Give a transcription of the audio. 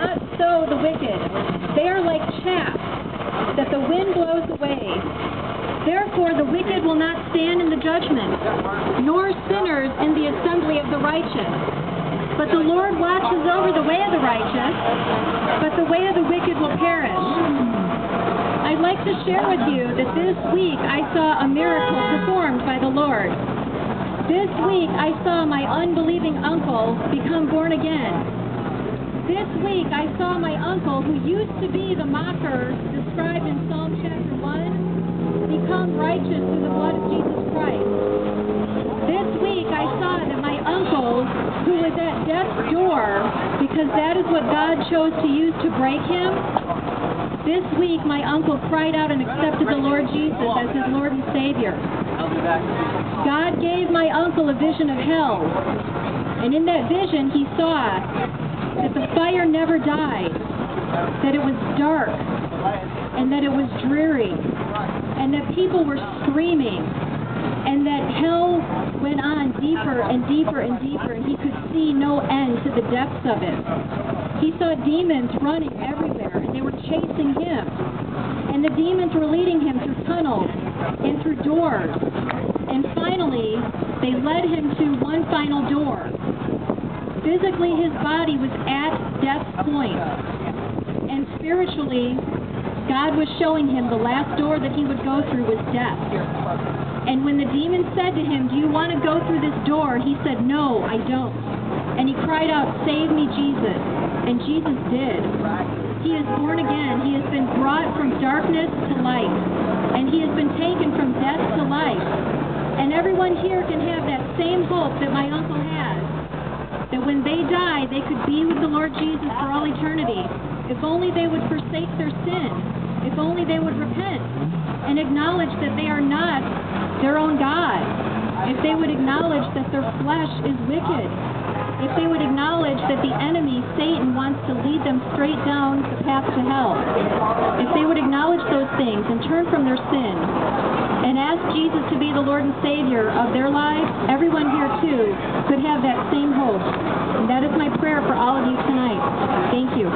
Not so the wicked. They are like chaff that the wind blows away. Therefore the wicked will not stand in the judgment, nor sinners in the assembly of the righteous. But the Lord watches over the way of the righteous, but the way of the wicked will perish. I'd like to share with you that this week I saw a miracle performed by the Lord. This week I saw my unbelieving uncle become born again. This week I saw my uncle, who used to be the mocker described in Psalm chapter 1, become righteous through the blood of Jesus Christ. This week I saw that my uncle, who was at death's door, because that is what God chose to use to break him, this week my uncle cried out and accepted the Lord Jesus as his Lord and Savior. God gave my uncle a vision of hell. And in that vision, he saw that the fire never died, that it was dark, and that it was dreary, and that people were screaming, and that hell went on deeper and deeper and deeper, and he could see no end to the depths of it. He saw demons running everywhere, and they were chasing him. And the demons were leading him through tunnels and through doors. And finally, they led him to one final door Physically, his body was at death's point. And spiritually, God was showing him the last door that he would go through was death. And when the demon said to him, Do you want to go through this door? He said, No, I don't. And he cried out, Save me, Jesus. And Jesus did. He is born again. He has been brought from darkness to light. And he has been taken from death to life. And everyone here can have that same hope that my uncle has that when they die, they could be with the Lord Jesus for all eternity. If only they would forsake their sin. If only they would repent and acknowledge that they are not their own God. If they would acknowledge that their flesh is wicked. If they would acknowledge that the enemy, Satan, wants to lead them straight down the path to hell. If they would acknowledge those things and turn from their sin and ask Jesus to be the Lord and Savior of their lives, everyone here too could have that same hope. And that is my prayer for all of you tonight. Thank you.